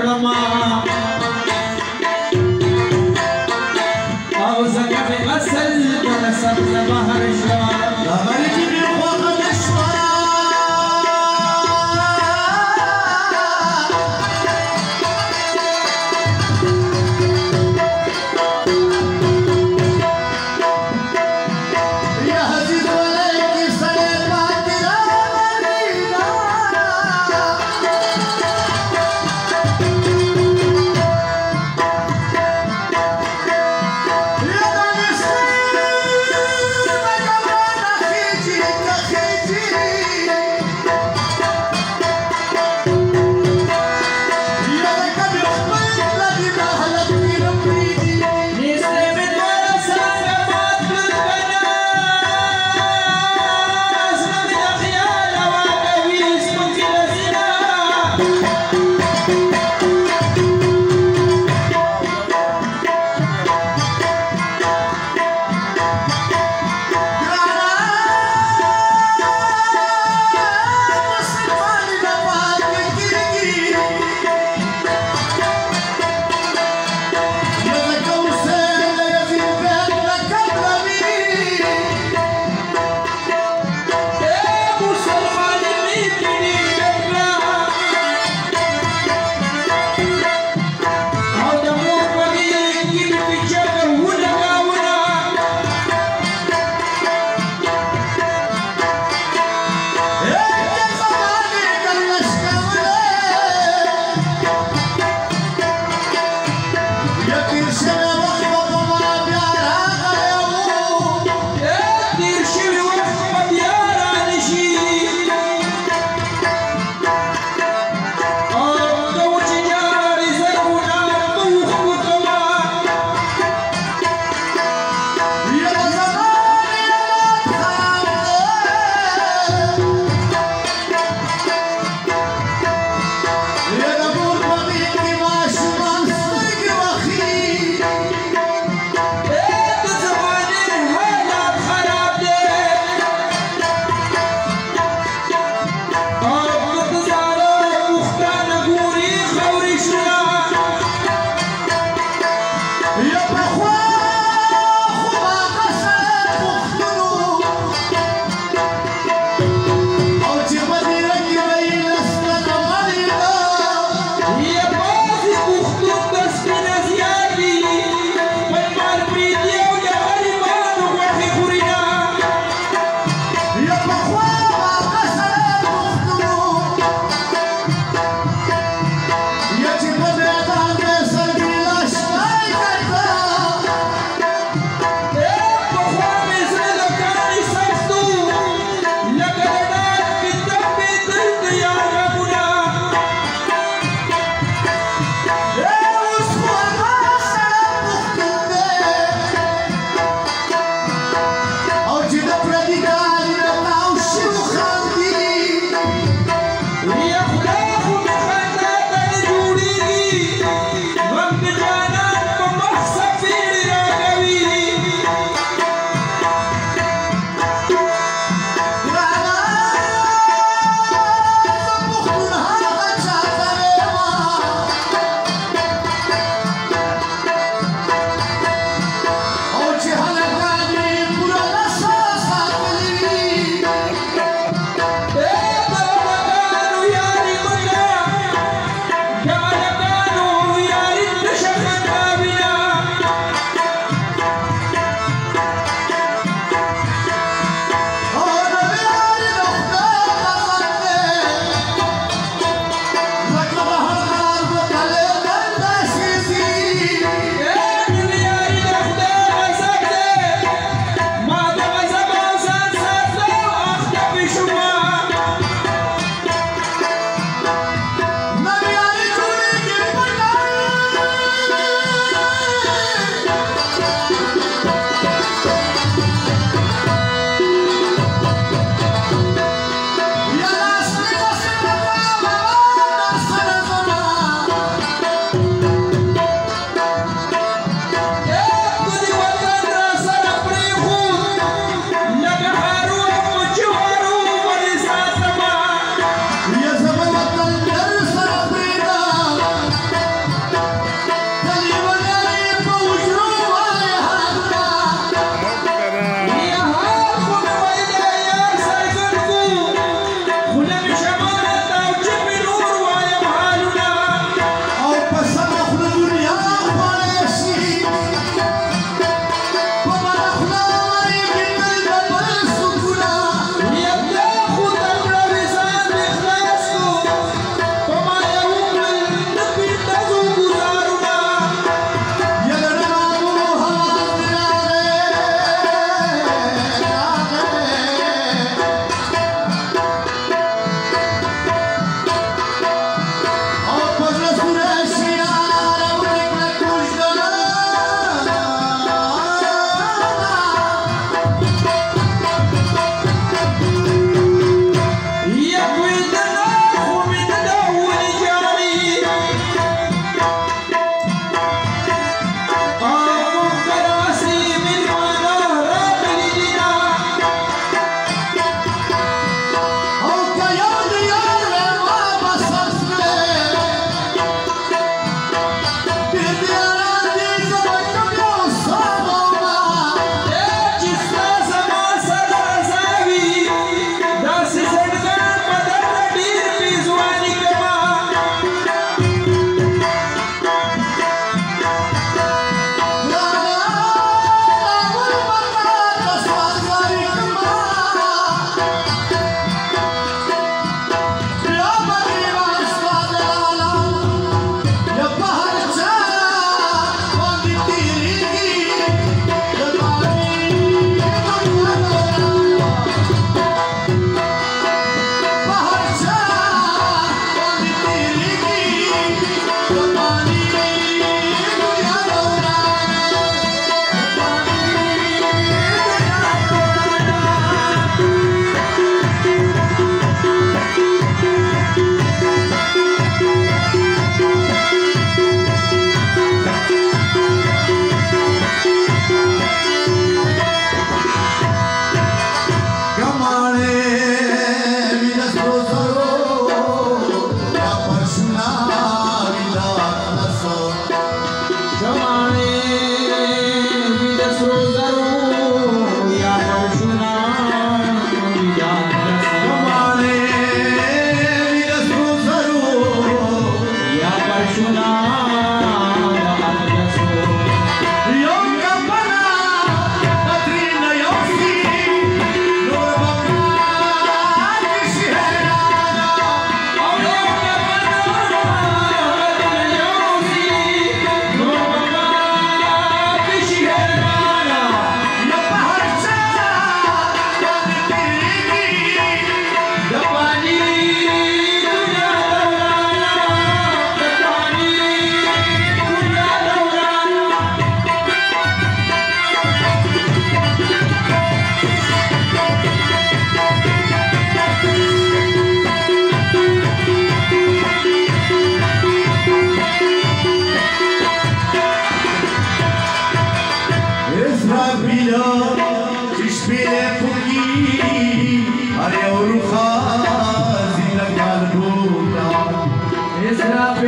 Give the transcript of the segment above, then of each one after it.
知道吗？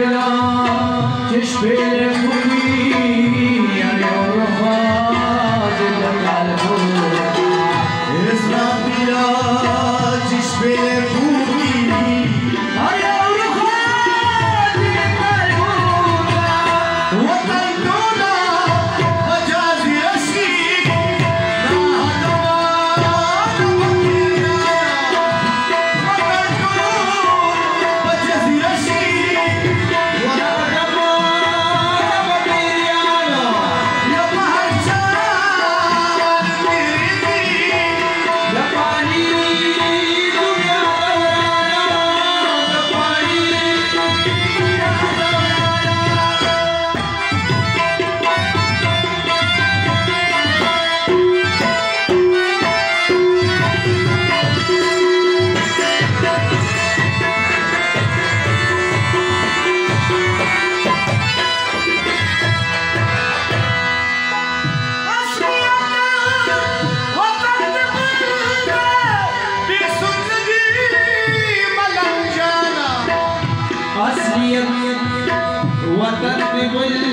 bela keşfeyle going you.